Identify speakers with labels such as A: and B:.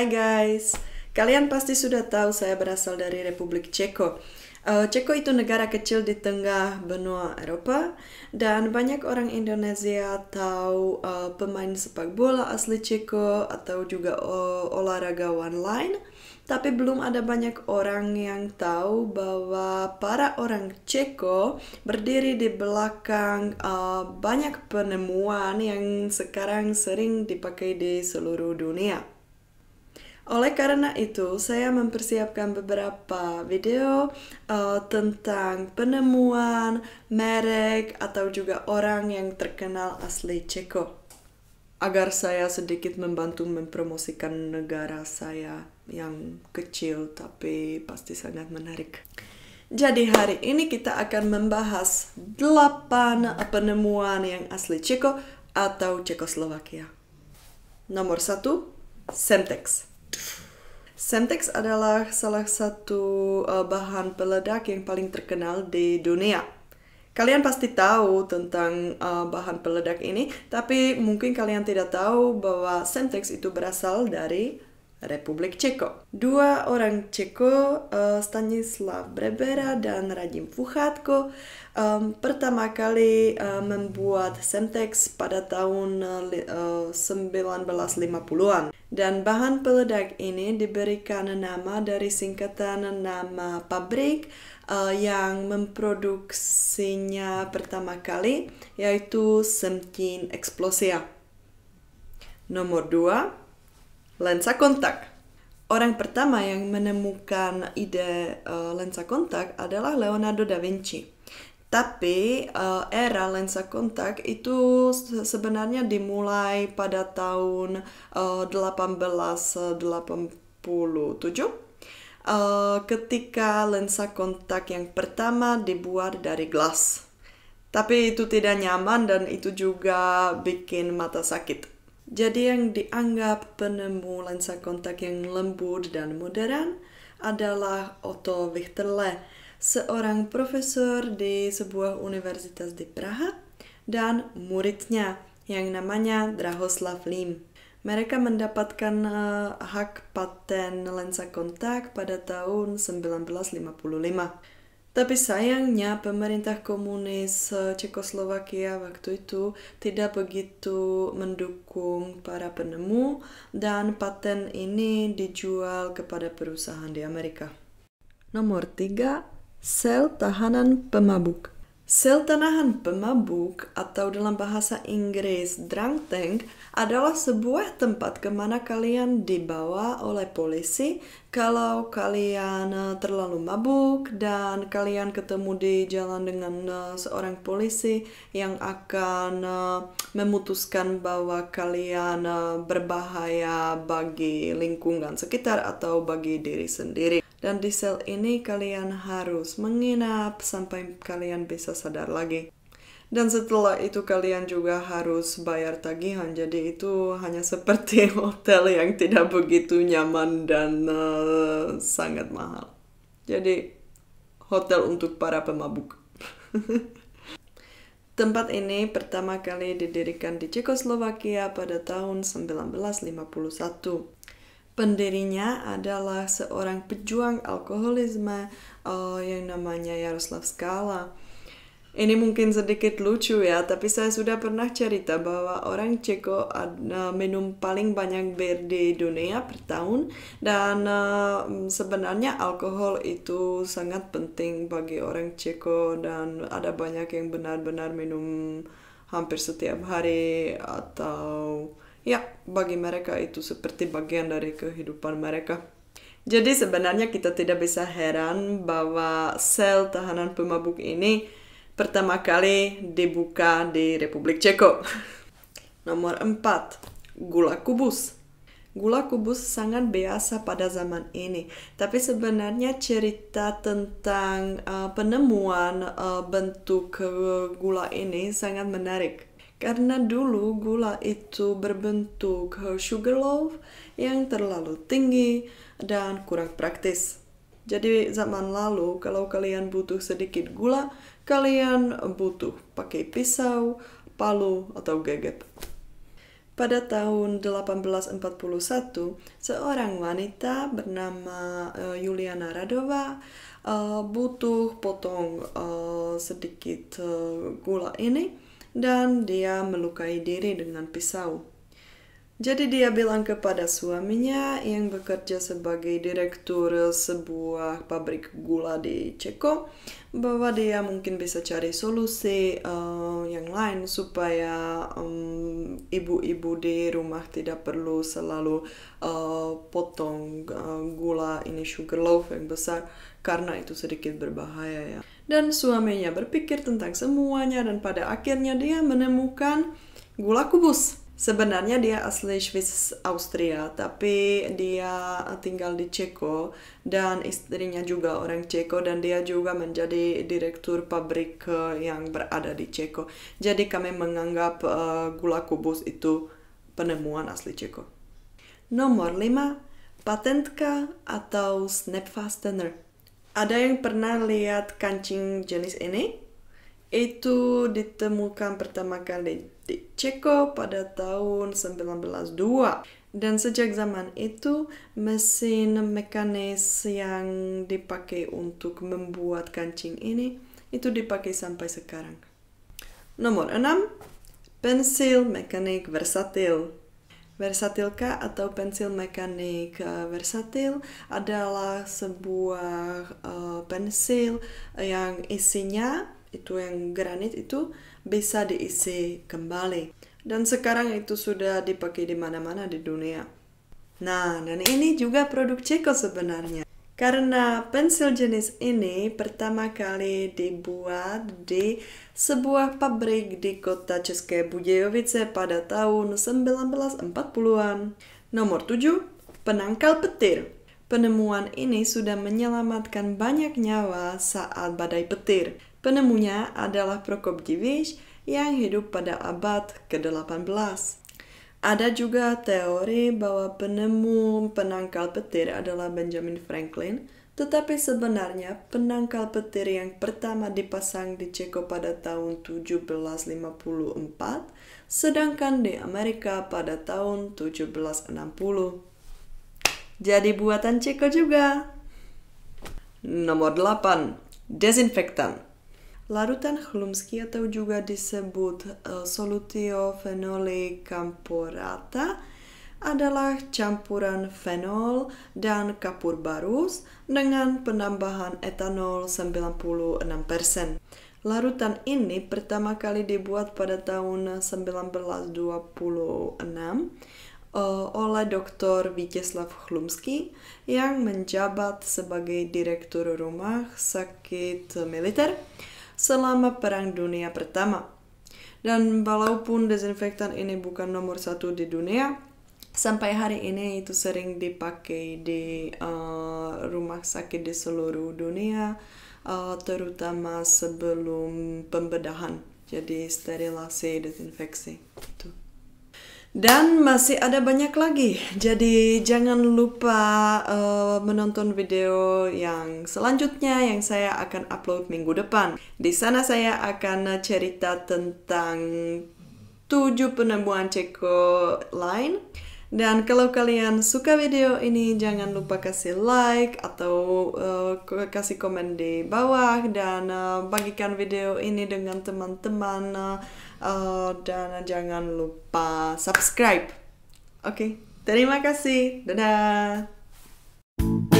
A: Hai guys, kalian pasti sudah tahu saya berasal dari Republik Ceko. Uh, Ceko itu negara kecil di tengah benua Eropa dan banyak orang Indonesia tahu uh, pemain sepak bola asli Ceko atau juga uh, olahragawan lain. Tapi belum ada banyak orang yang tahu bahwa para orang Ceko berdiri di belakang uh, banyak penemuan yang sekarang sering dipakai di seluruh dunia. Oleh karena itu, saya mempersiapkan beberapa video uh, tentang penemuan, merek, atau juga orang yang terkenal asli Ceko. Agar saya sedikit membantu mempromosikan negara saya yang kecil tapi pasti sangat menarik. Jadi hari ini kita akan membahas 8 penemuan yang asli Ceko atau Cekoslovakia. Nomor 1, Semtex. Semtex adalah salah satu uh, bahan peledak yang paling terkenal di dunia. Kalian pasti tahu tentang uh, bahan peledak ini, tapi mungkin kalian tidak tahu bahwa Semtex itu berasal dari Republik Ceko. Dua orang Ceko, uh, Stanislav Brebera dan Radim Fuchatko, pertama kali membuat Semtex pada tahun uh, 1950-an. Dan bahan peledak ini diberikan nama dari singkatan nama pabrik uh, yang memproduksinya pertama kali, yaitu Semtin Explosia. Nomor dua, lensa kontak. Orang pertama yang menemukan ide uh, lensa kontak adalah Leonardo da Vinci. Tapi uh, era lensa kontak itu sebenarnya dimulai pada tahun uh, 1887 uh, ketika lensa kontak yang pertama dibuat dari gelas. Tapi itu tidak nyaman dan itu juga bikin mata sakit. Jadi yang dianggap penemu lensa kontak yang lembut dan modern adalah Otto Wichterle, seorang profesor di sebuah universitas di Praha dan muridnya yang namanya Drahoslav Lim. Mereka mendapatkan uh, hak paten lensa kontak pada tahun 1955. Tapi sayangnya pemerintah komunis eh, Cekoslovakia waktu itu tidak begitu mendukung para penemu dan paten ini dijual kepada perusahaan di Amerika. Nomor 3, sel tahanan pemabuk. Sel tahanan pemabuk atau dalam bahasa Inggris drunk tank adalah sebuah tempat ke mana kalian dibawa oleh polisi kalau kalian uh, terlalu mabuk dan kalian ketemu di jalan dengan uh, seorang polisi yang akan uh, memutuskan bahwa kalian berbahaya bagi lingkungan sekitar atau bagi diri sendiri. Dan di sel ini kalian harus menginap sampai kalian bisa sadar lagi. Dan setelah itu kalian juga harus bayar tagihan. Jadi itu hanya seperti hotel yang tidak begitu nyaman dan uh, sangat mahal. Jadi hotel untuk para pemabuk. Tempat ini pertama kali didirikan di Cekoslovakia pada tahun 1951. Pendirinya adalah seorang pejuang alkoholisme uh, yang namanya Yaroslav Skala. Ini mungkin sedikit lucu ya, tapi saya sudah pernah cerita bahwa orang Ceko uh, minum paling banyak bir di dunia per tahun dan uh, sebenarnya alkohol itu sangat penting bagi orang Ceko dan ada banyak yang benar-benar minum hampir setiap hari atau Ya, bagi mereka itu seperti bagian dari kehidupan mereka. Jadi sebenarnya kita tidak bisa heran bahwa sel tahanan pemabuk ini pertama kali dibuka di Republik Ceko. Nomor 4, gula kubus. Gula kubus sangat biasa pada zaman ini, tapi sebenarnya cerita tentang uh, penemuan uh, bentuk uh, gula ini sangat menarik. Karena dulu gula itu berbentuk sugar loaf yang terlalu tinggi dan kurang praktis. Jadi zaman lalu kalau kalian butuh sedikit gula, kalian butuh pakai pisau, palu, atau gegep. pada tahun 1841 seorang wanita bernama uh, Juliana Radova uh, butuh potong uh, sedikit gula ini dan dia melukai diri dengan pisau. Jadi dia bilang kepada suaminya yang bekerja sebagai direktur sebuah pabrik gula di Ceko bahwa dia mungkin bisa cari solusi uh, yang lain supaya ibu-ibu um, di rumah tidak perlu selalu uh, potong uh, gula ini sugar loaf yang besar karena itu sedikit berbahaya ya. Dan suaminya berpikir tentang semuanya dan pada akhirnya dia menemukan gula kubus Sebenarnya dia asli Swiss Austria, tapi dia tinggal di Ceko dan istrinya juga orang Ceko dan dia juga menjadi direktur pabrik eh, yang berada di Ceko. Jadi kami menganggap uh, gula kubus itu penemuan asli Ceko. Nomor 5, patentka atau snap fastener. Ada yang pernah lihat kancing jenis ini? Itu ditemukan pertama kali di Ceko pada tahun 1902. Dan sejak zaman itu, mesin mekanis yang dipakai untuk membuat kancing ini, itu dipakai sampai sekarang. Nomor 6, pensil mekanik versatil. Versatilka atau pensil mekanik uh, versatil adalah sebuah uh, pensil yang isinya itu yang granit itu bisa diisi kembali. Dan sekarang itu sudah dipakai di mana-mana di dunia. Nah, dan ini juga produk Ceko sebenarnya. Karena pensil jenis ini pertama kali dibuat di sebuah pabrik di kota České Budějovice pada tahun 1940-an. Nomor 7, penangkal petir. Penemuan ini sudah menyelamatkan banyak nyawa saat badai petir. Penemunya adalah Prokop Divish yang hidup pada abad ke-18. Ada juga teori bahwa penemu penangkal petir adalah Benjamin Franklin, tetapi sebenarnya penangkal petir yang pertama dipasang di Ceko pada tahun 1754, sedangkan di Amerika pada tahun 1760. Jadi buatan Ceko juga. Nomor 8. Desinfektan. Larutan chlumský atau juga disebut uh, solutio fenoli camporata adalah campuran fenol dan kapur barus dengan penambahan etanol 96%. Larutan ini pertama kali dibuat pada tahun 1926 uh, oleh Dr. Vítězslav Chlumský yang menjabat sebagai direktur rumah sakit militer selama Perang Dunia Pertama. Dan walaupun desinfektan ini bukan nomor satu di dunia, sampai hari ini itu sering dipakai di uh, rumah sakit di seluruh dunia, uh, terutama sebelum pembedahan. Jadi sterilasi, desinfeksi. Itu. Dan masih ada banyak lagi, jadi jangan lupa uh, menonton video yang selanjutnya yang saya akan upload minggu depan. Di sana saya akan cerita tentang tujuh penemuan Ceko lain. Dan kalau kalian suka video ini, jangan lupa kasih like atau uh, kasih komen di bawah dan uh, bagikan video ini dengan teman-teman. Uh, Eh, dan jangan lupa subscribe. Oke, okay. terima kasih. Dadah.